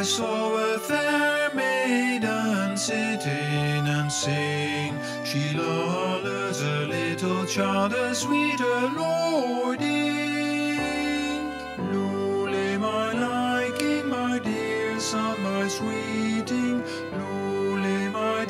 I saw a fair maiden sitting and sing. She lulled as a little child a sweeter lording. My liking, my dear son, my sweeting. Lule, my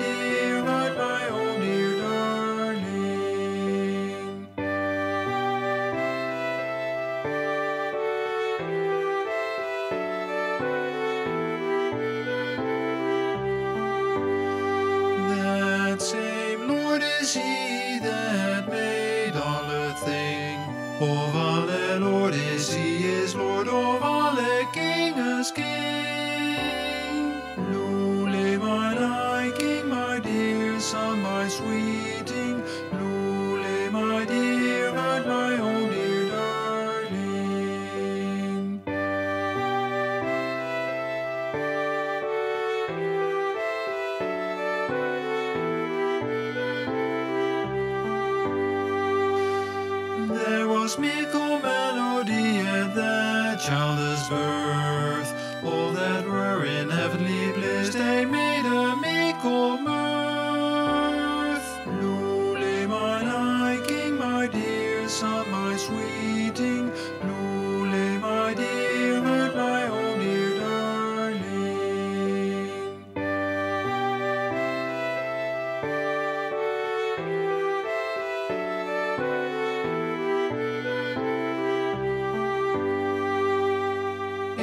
Of alle Lord is he is Lord of alle King is King. Lule, my liking, my dear son, my sweeting. Was mickle melody at that child's birth. All that were in heavenly bliss, they made a mickle mirth. Lule, my liking, my dear son, my sweeting.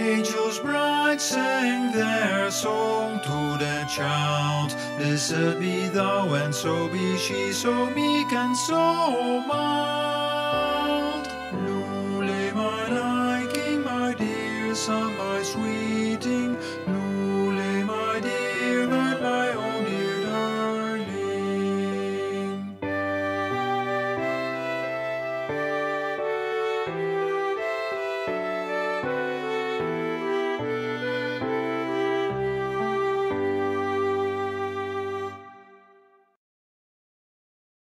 angels bright sang their song to the child. Blessed be thou, and so be she, so meek and so mild. Lule, my liking, my dear son, my sweet.